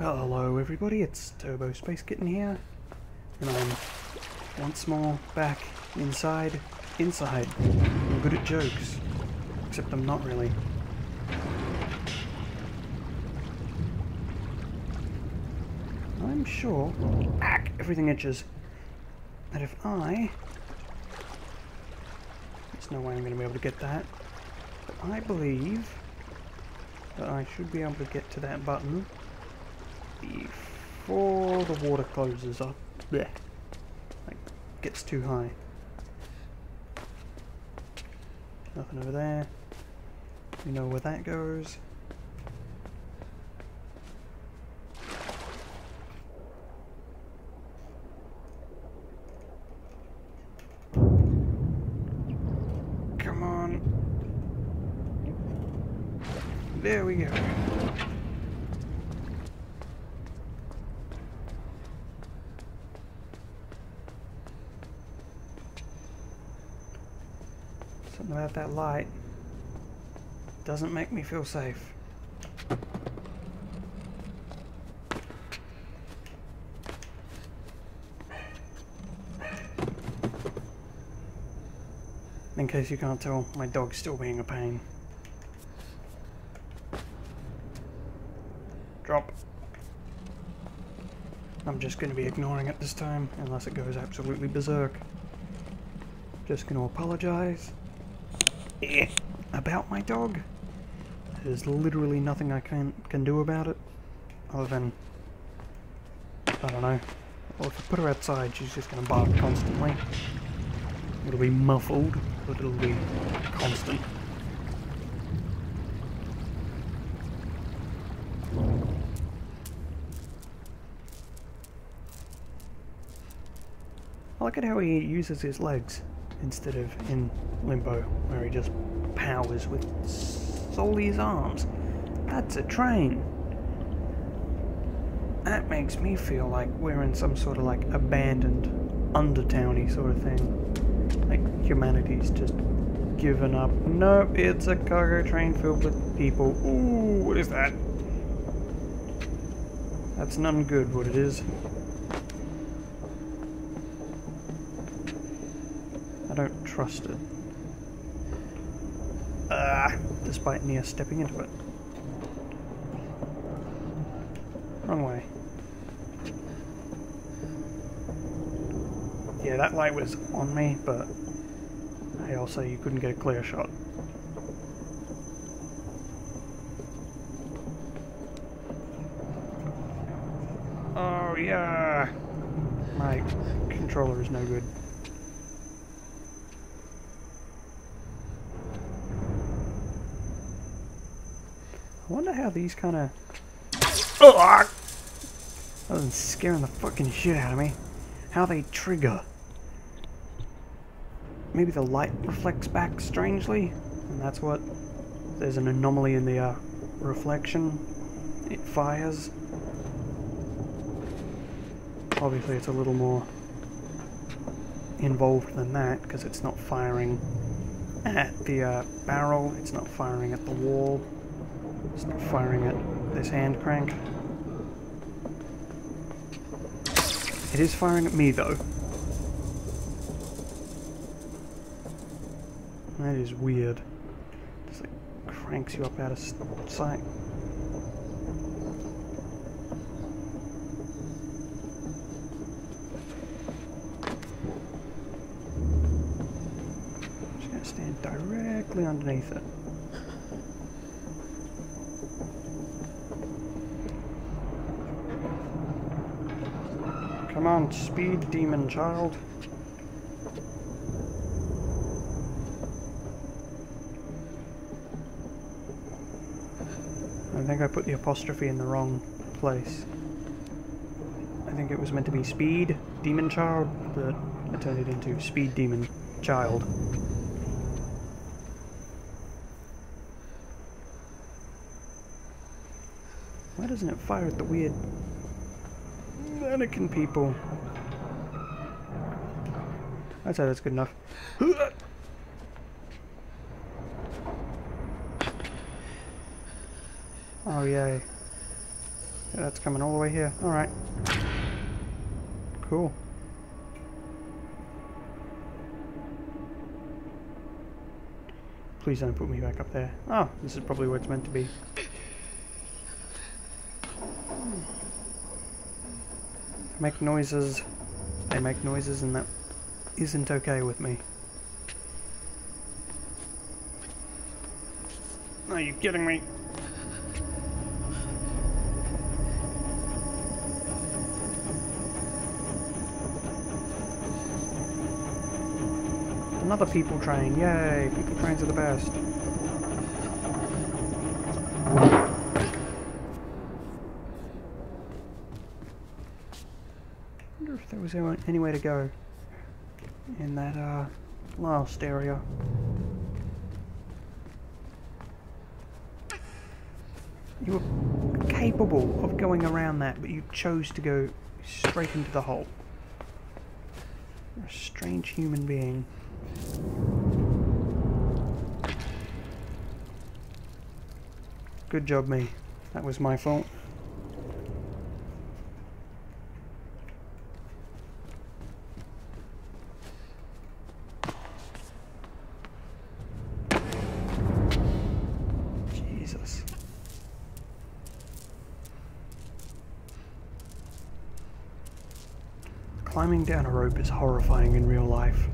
Hello everybody, it's Turbo Space Kitten here, and I'm once more back inside, inside. I'm good at jokes, except I'm not really. I'm sure, ack, everything itches, that if I, there's no way I'm going to be able to get that, but I believe that I should be able to get to that button before the water closes up. Blech. Like, gets too high. Nothing over there. We know where that goes. Come on. There we go. Something about that light doesn't make me feel safe. In case you can't tell, my dog's still being a pain. Drop. I'm just going to be ignoring it this time, unless it goes absolutely berserk. Just going to apologize. Eh, about my dog. There's literally nothing I can can do about it, other than I don't know. Well, if I put her outside, she's just gonna bark constantly. It'll be muffled, but it'll be constant. I like it how he uses his legs instead of in Limbo, where he just powers with solely his arms. That's a train. That makes me feel like we're in some sort of like abandoned, undertowny sort of thing. Like humanity's just given up. Nope, it's a cargo train filled with people. Ooh, what is that? That's none good, what it is. I don't trust it. Ah, despite Nia stepping into it. Wrong way. Yeah, that light was on me, but hey, also you couldn't get a clear shot. Oh yeah! My controller is no good. I wonder how these kind of. That was scaring the fucking shit out of me. How they trigger. Maybe the light reflects back strangely, and that's what. There's an anomaly in the uh, reflection. It fires. Obviously, it's a little more involved than that because it's not firing at the uh, barrel, it's not firing at the wall. Not firing at this hand crank. It is firing at me though. That is weird. Just like cranks you up out of sight. Just gonna stand directly underneath it. On, speed, demon child. I think I put the apostrophe in the wrong place. I think it was meant to be speed, demon child, but I turned it into speed, demon child. Why doesn't it fire at the weird mannequin people. I'd say that's good enough. Oh yay. Yeah, that's coming all the way here. Alright. Cool. Please don't put me back up there. Oh, this is probably where it's meant to be. Make noises. They make noises and that isn't okay with me. Are you kidding me? Another people train, yay! People trains are the best. There was any- any way to go in that uh, last area. You were capable of going around that, but you chose to go straight into the hole. You're a strange human being. Good job, me. That was my fault. Climbing down a rope is horrifying in real life.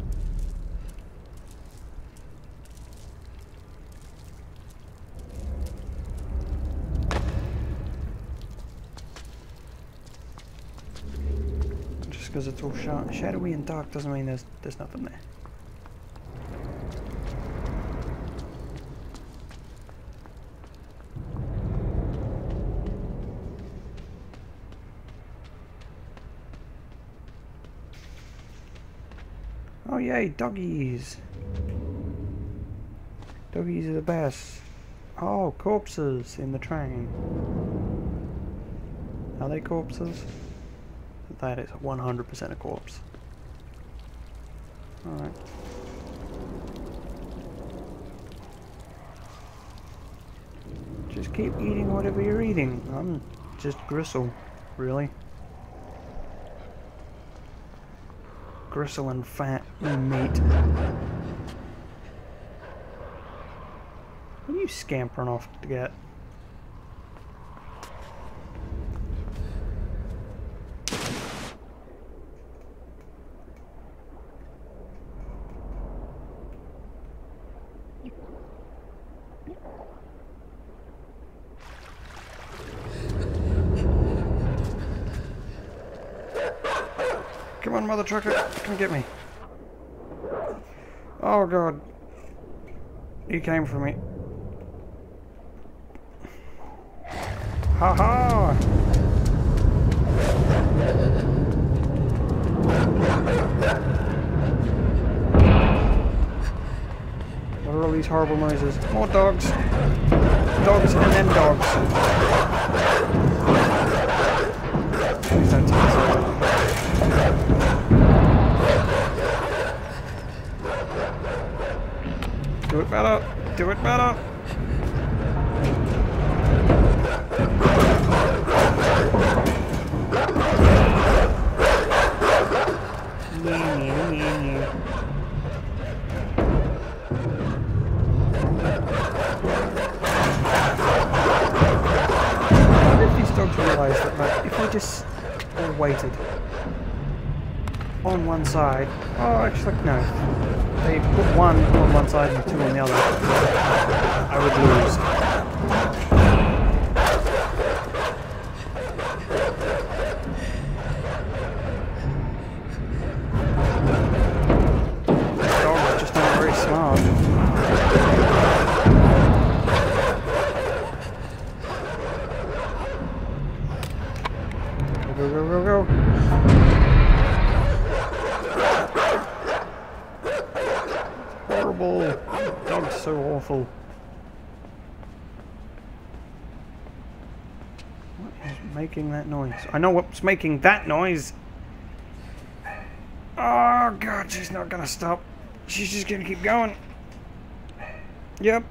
Just because it's all sha shadowy and dark doesn't mean there's there's nothing there. Oh yay, doggies! Doggies are the best. Oh, corpses in the train. Are they corpses? That is 100% a corpse. Alright. Just keep eating whatever you're eating. I'm just gristle, really. Gristle and fat meat. What are you scampering off to get? Trucker, come get me. Oh god. He came for me. Ha ha! What are all these horrible noises? More dogs! Dogs and then dogs. Please don't tell us that. Do it better! Do it better! I wonder if these dogs realise that like, if they just waited on one side, oh actually no, they put one on one side and two on the other, I would so awful. What is making that noise? I know what's making that noise. Oh god, she's not gonna stop. She's just gonna keep going. Yep.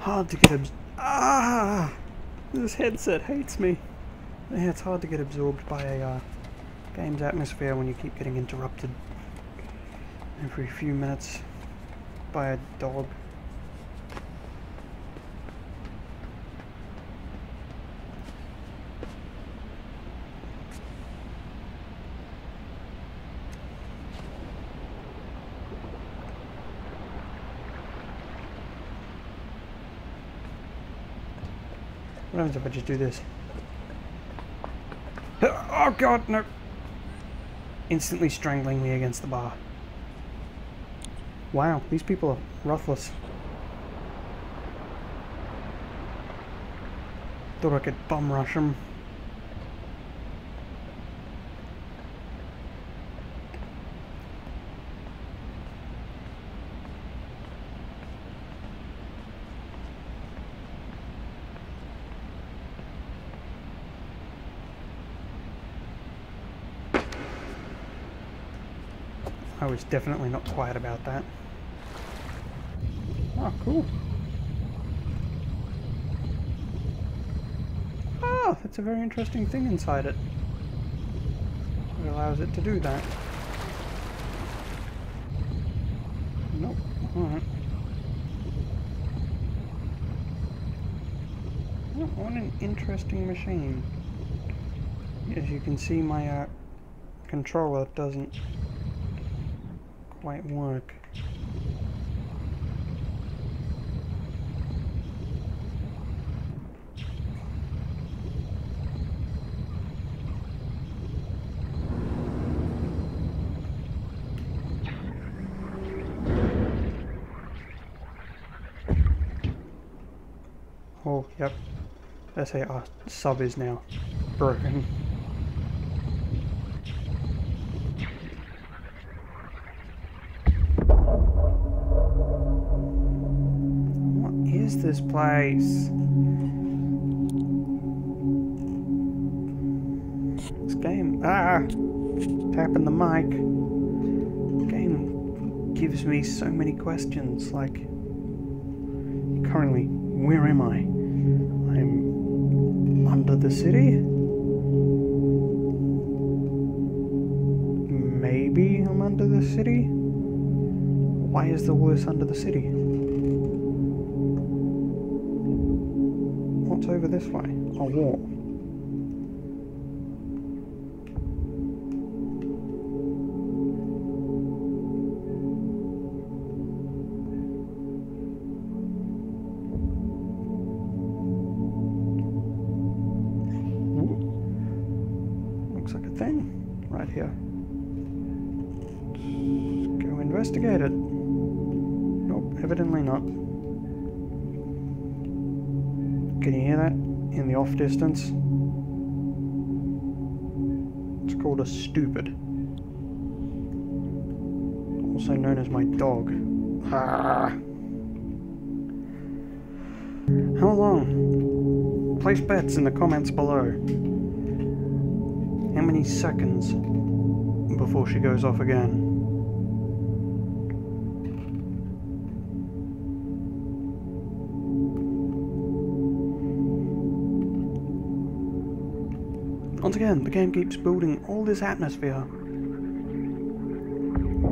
Hard to get abs- Ah! This headset hates me. Yeah, it's hard to get absorbed by a uh, game's atmosphere when you keep getting interrupted every few minutes by a dog. Happens if I just do this? Oh god, no! Instantly strangling me against the bar. Wow, these people are ruthless. Thought I could bum rush them. Was definitely not quiet about that. Oh, cool. Oh, that's a very interesting thing inside it. It allows it to do that. Nope. Alright. Oh, what an interesting machine. As you can see, my uh, controller doesn't quite work. Oh, yep. Let's say our sub is now broken. Is this place? This game. Ah! Tapping the mic. Game gives me so many questions. Like, currently, where am I? I'm under the city? Maybe I'm under the city? Why is the all under the city? Over this way? A wall. Ooh. Looks like a thing right here. Go investigate it. Nope, evidently not. Can you hear that in the off distance? It's called a stupid. Also known as my dog. Ah. How long? Place bets in the comments below. How many seconds before she goes off again? Once again, the game keeps building all this atmosphere.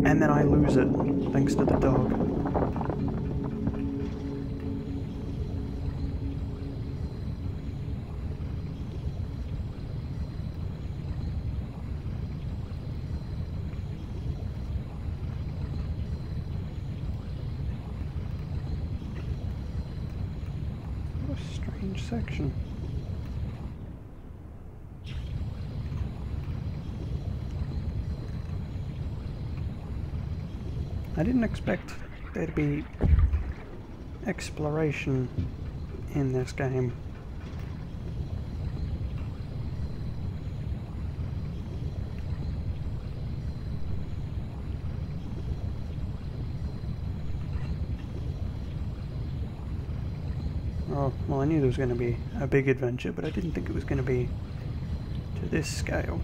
And then I lose it, thanks to the dog. What a strange section. I didn't expect there to be exploration in this game. Oh, well I knew there was going to be a big adventure, but I didn't think it was going to be to this scale.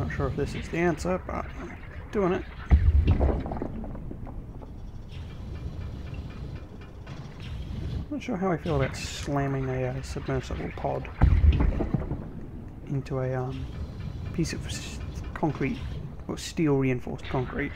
Not sure if this is the answer, but I'm doing it. Not sure how I feel about slamming a uh, submersible pod into a um, piece of concrete or steel reinforced concrete.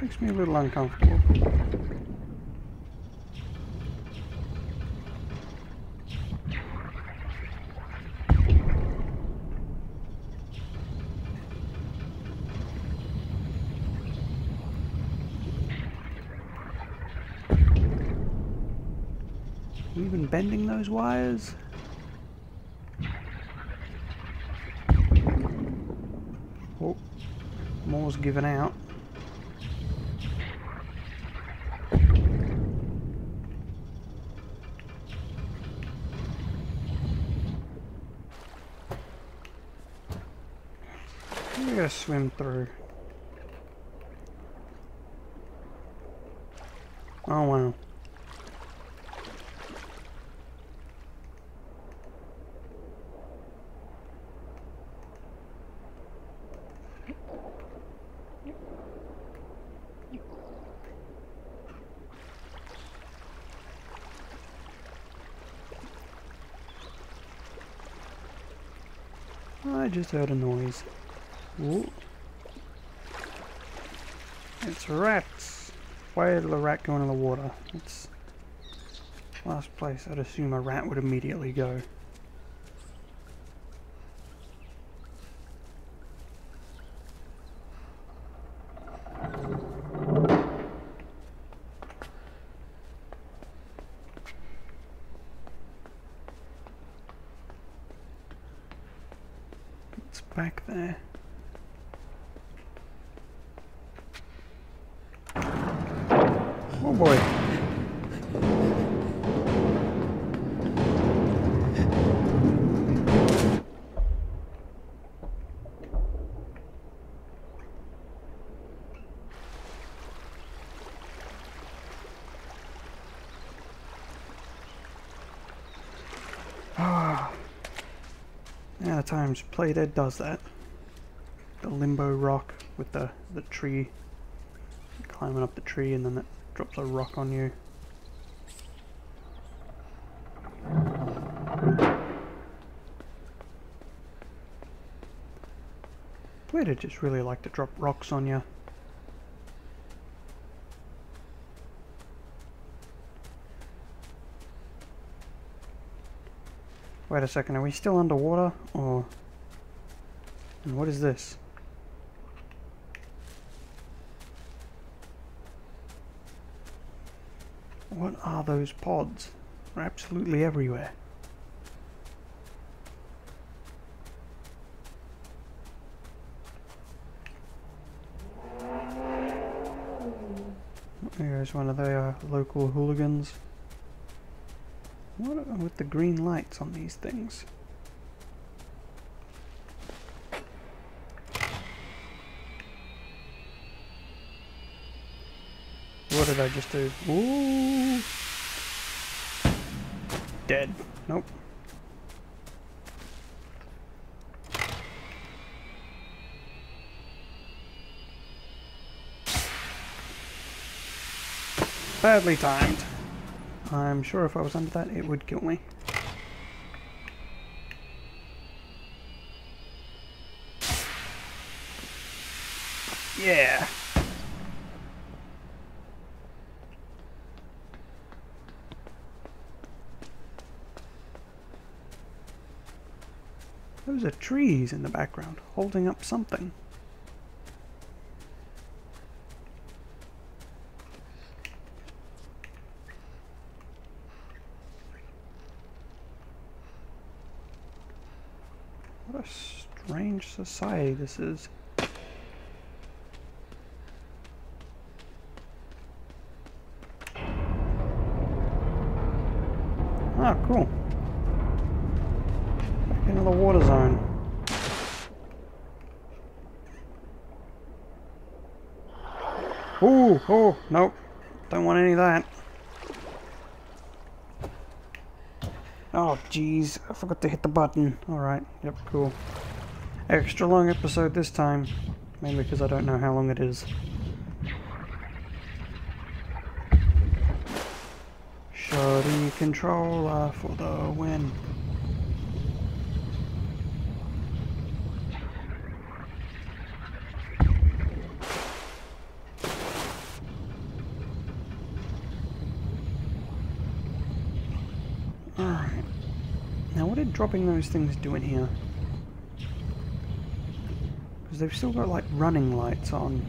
Makes me a little uncomfortable. Even bending those wires? Oh, more's given out. We gotta swim through. Oh wow. I just heard a noise. Ooh. It's rats. Why did the rat go into the water? It's last place I'd assume a rat would immediately go. It's back there. Oh boy. Ah. Yeah, times Playdead does that. The limbo rock with the, the tree climbing up the tree and then it drops a rock on you. Did just really like to drop rocks on you? Wait a second, are we still underwater? Or... And what is this? What are those pods? They're absolutely everywhere. There's one of the uh, local hooligans. What with the green lights on these things? What did I just do? Ooh. Dead. Nope. Badly timed. I'm sure if I was under that, it would kill me. Yeah. There's trees in the background holding up something. What a strange society this is. Jeez. I forgot to hit the button. Alright, yep, cool. Extra long episode this time. Mainly because I don't know how long it is. Shoddy controller for the win. Alright. Now what are dropping those things doing here? Because they've still got like running lights on.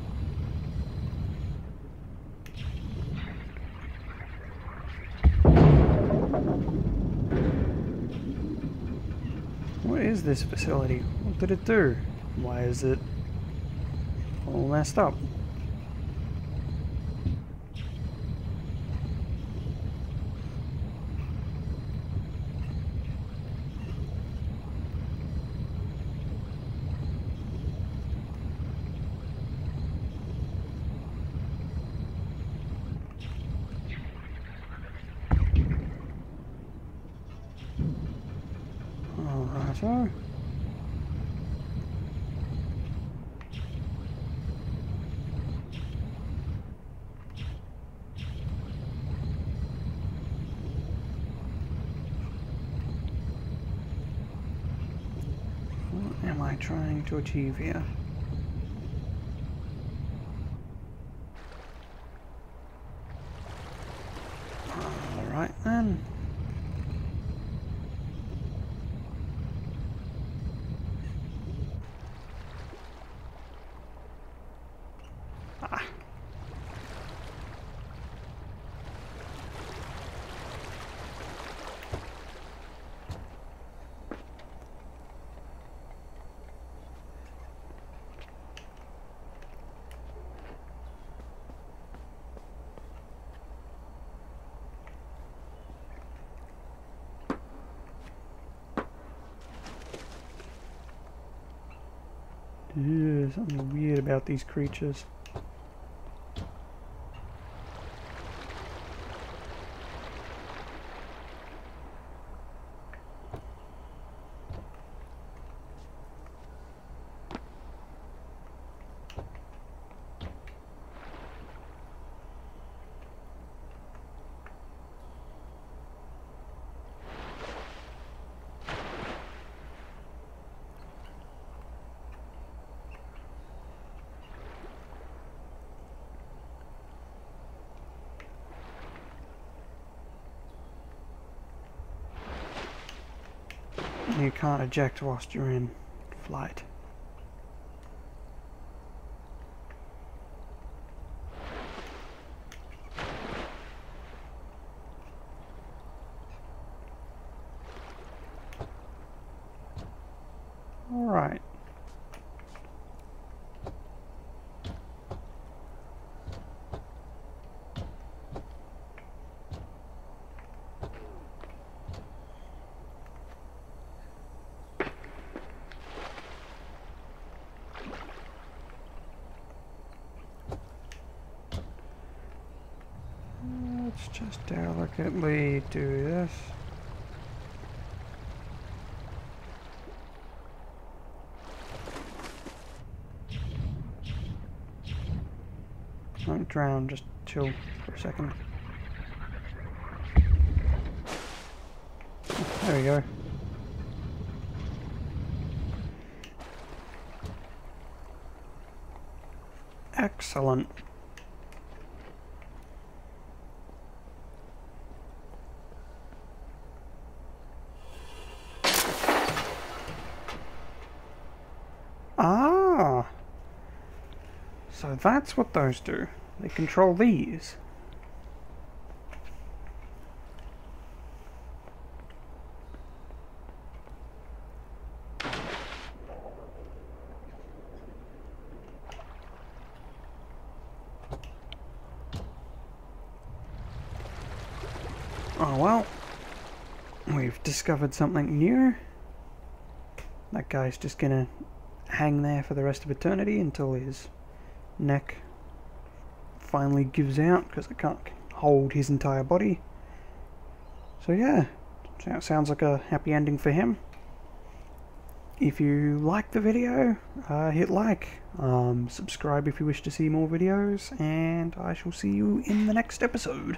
What is this facility? What did it do? Why is it all messed up? What am I trying to achieve here? Alright then. Ah. Yeah, something weird about these creatures. You can't eject whilst you're in flight. Alright. Let's just delicately do this. Don't drown, just chill for a second. There we go. Excellent. That's what those do. They control these. Oh well, we've discovered something new. That guy's just gonna hang there for the rest of eternity until he's neck finally gives out because it can't hold his entire body. So yeah, sounds like a happy ending for him. If you like the video, uh, hit like, um, subscribe if you wish to see more videos, and I shall see you in the next episode.